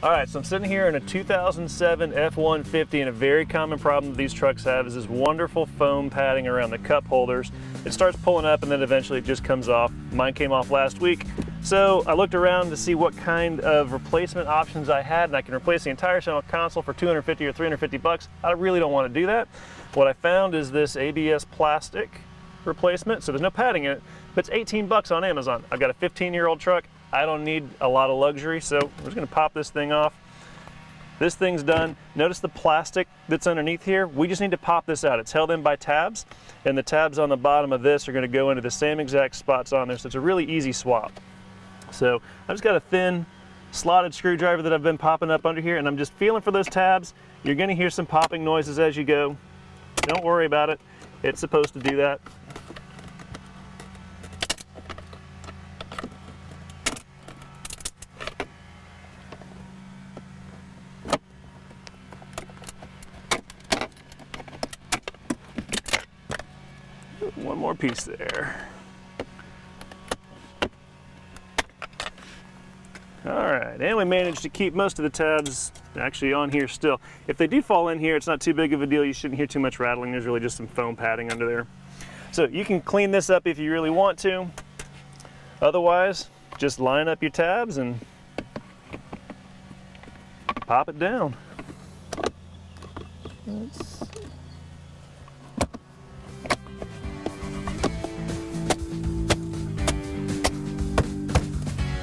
All right, so I'm sitting here in a 2007 F-150 and a very common problem that these trucks have is this wonderful foam padding around the cup holders. It starts pulling up and then eventually it just comes off. Mine came off last week. So I looked around to see what kind of replacement options I had and I can replace the entire center console for 250 or 350 bucks. I really don't want to do that. What I found is this ABS plastic replacement. So there's no padding in it, but it's 18 bucks on Amazon. I've got a 15 year old truck. I don't need a lot of luxury, so we're just gonna pop this thing off. This thing's done. Notice the plastic that's underneath here? We just need to pop this out. It's held in by tabs, and the tabs on the bottom of this are gonna go into the same exact spots on there, so it's a really easy swap. So I've just got a thin slotted screwdriver that I've been popping up under here, and I'm just feeling for those tabs. You're gonna hear some popping noises as you go. Don't worry about it. It's supposed to do that. One more piece there. All right, and we managed to keep most of the tabs actually on here still. If they do fall in here, it's not too big of a deal. You shouldn't hear too much rattling. There's really just some foam padding under there. So you can clean this up if you really want to. Otherwise, just line up your tabs and pop it down.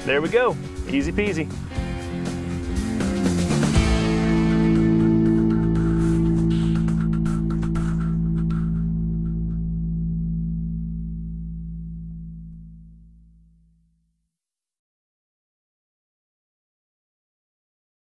There we go, easy peasy.